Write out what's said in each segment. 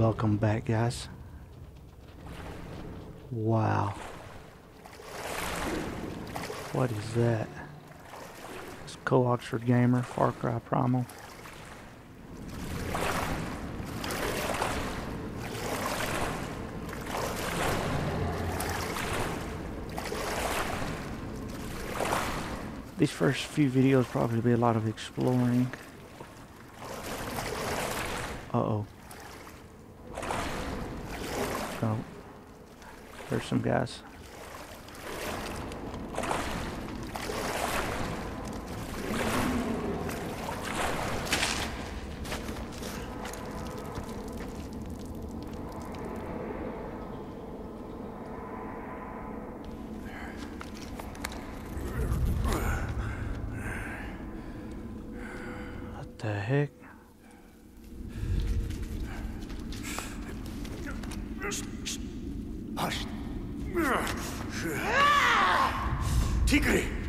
welcome back, guys. Wow. What is that? It's Coxford Gamer, Far Cry Primal. These first few videos probably be a lot of exploring. Uh-oh. Oh. There's some guys. What the heck? Tigri!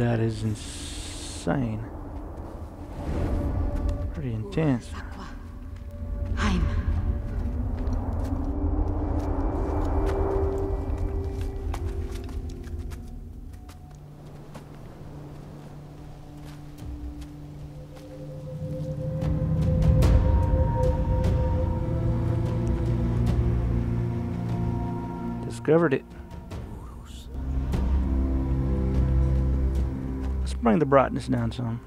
That is insane. Pretty intense. Heim. Discovered it. Bring the brightness down some.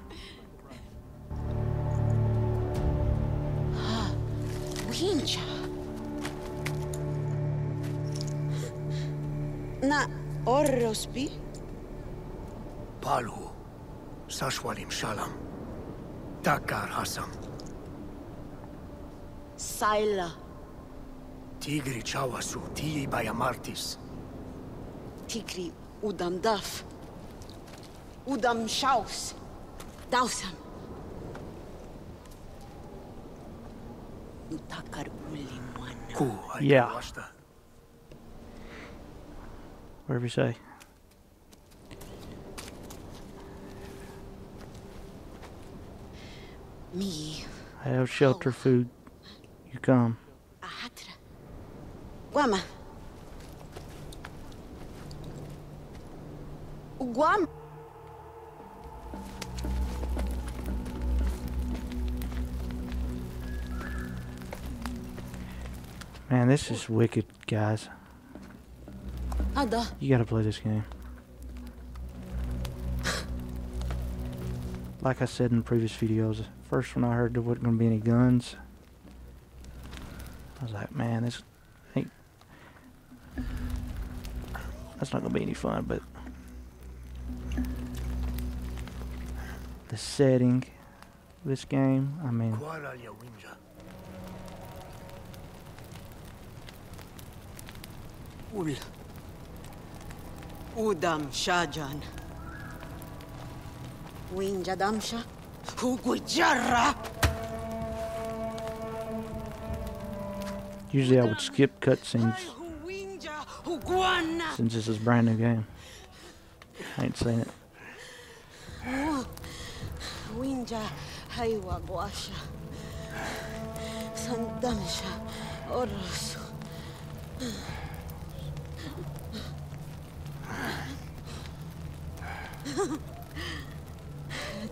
Wincha. Na Orrospi? Palu. Sashwalim Shalam. Dakar Hasam. Saila. Tigri Chawasu. Tii Bayamartis. Tigri Udam Daf. Udam Shaus. Dausam. Utakar Ulimwana. Ku. Yeah. Washta. Whatever you say. Me. I have shelter, food. You come. Ahatra. Guama. Guam. Man, this is wicked, guys. You gotta play this game. Like I said in previous videos, first when I heard there wasn't gonna be any guns, I was like, man, this ain't that's not gonna be any fun, but the setting this game, I mean Ul. Udam Shajan. Winja Damsha. Usually I would skip cutscenes since this is a brand new game. I ain't seen it. Winja Haiwa Guasha. Sandansha. Orosu.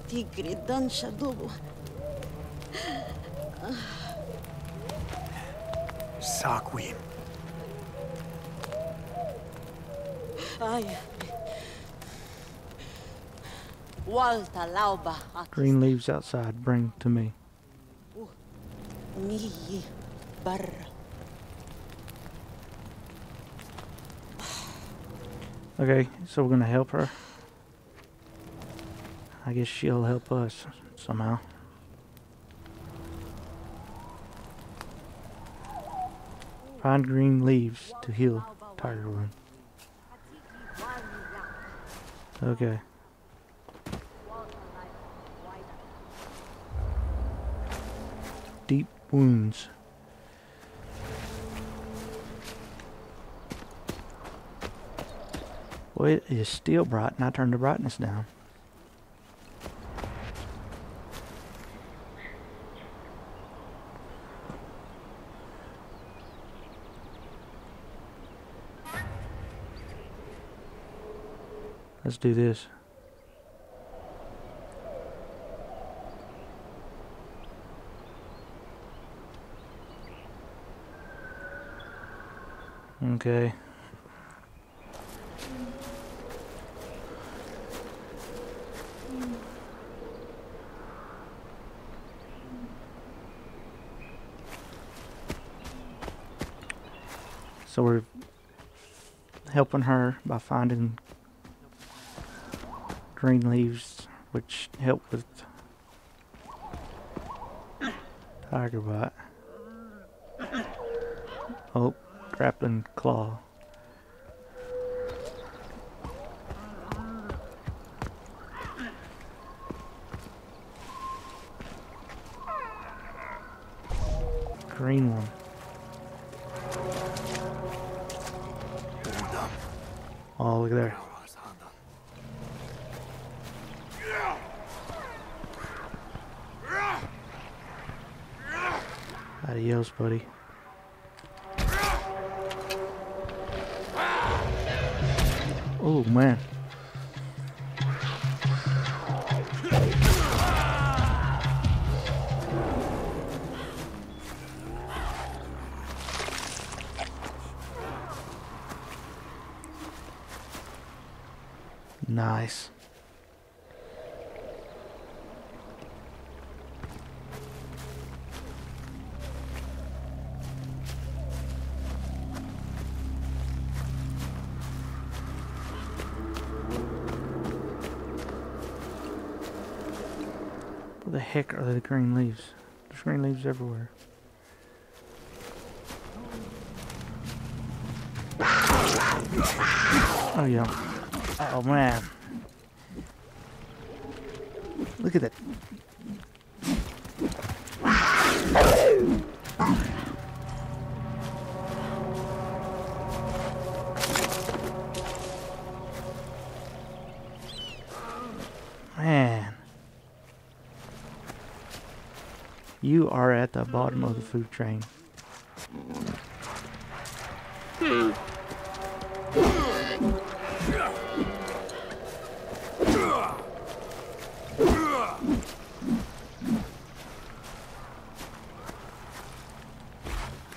Tigri Dansha Dubu. Sakwim. Ay. Walta lauba Green leaves outside. Bring to me. miyi barra. Okay, so we're gonna help her. I guess she'll help us somehow. Find green leaves to heal tiger wound. Okay. Deep wounds. Well, it is still bright, and I turned the brightness down. Let's do this. Okay. So we're helping her by finding green leaves, which help with tiger bite. Oh, grappling claw. Green one. Oh, look there. Adios, buddy. Oh, man. Nice. Where the heck are the green leaves? There's green leaves everywhere. Oh yeah. Oh man. Look at that. Man. You are at the bottom of the food chain.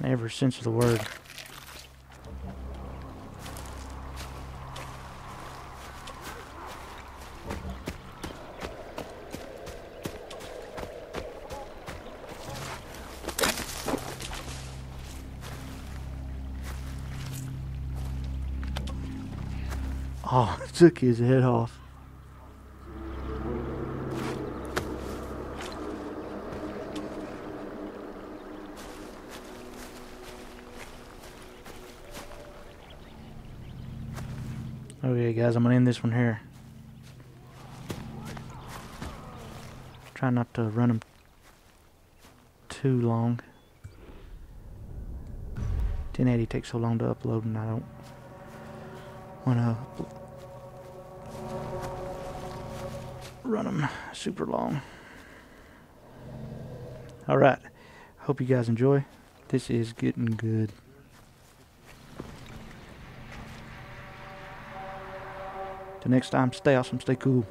Every sense of the word. Oh, took his head off. Okay, guys, I'm gonna end this one here. Try not to run them too long. 1080 takes so long to upload, and I don't want to run them super long. All right, hope you guys enjoy. This is getting good. Till next time, stay awesome, stay cool.